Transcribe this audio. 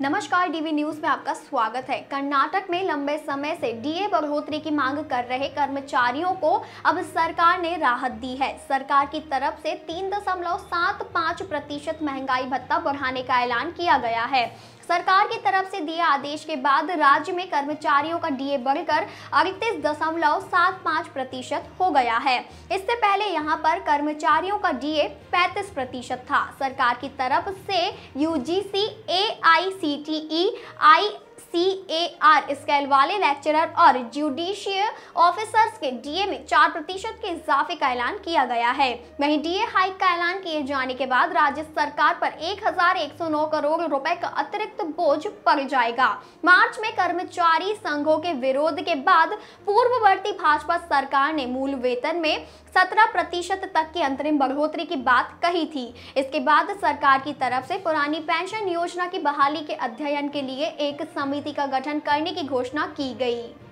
नमस्कार DV news में आपका स्वागत है। कर्नाटक में लंबे समय से डीए बढ़ोतरी की मांग कर रहे कर्मचारियों को अब सरकार ने राहत दी है। सरकार की तरफ़ से तीन दशमलव सात पाँच प्रतिशत महँगाई भत्ता बढ़ाने का ऐलान किया गया है। सरकार की तरफ़ से दिए आदेश के बाद राज्य में कर्मचारियों का डीए बढ़कर अड़तीस दशमलव सात पाँच प्रतिशत हो गया है। इससे पहले यहाँ पर कर्मचारियों का डीए पैंतीस प्रतिशत था। सरकार की तरफ़ से UGC A I C T E I C A R scale वाले लेक्चरर और जुडिशियल ऑफिसर्स के डीए में चार प्रतिशत के इजाफे का ऐलान किया गया है। वहीं डीए हाइक का ऐलान किए जाने के बाद राज्य सरकार पर 1109 करोड़ रुपए का अतिरिक्त बोझ पड़ जाएगा। मार्च में कर्मचारी संघों के विरोध के बाद पूर्ववर्ती भाजपा सरकार ने मूल वेतन में 17 प्रतिशत तक की अंतरिम बढ़ोतरी की बात कही थी। इसके बाद सरकार की तरफ़ से पुरानी पेंशन योजना की बहाली के अध्ययन के लिए एक समिति का गठन करने की घोषणा की गई।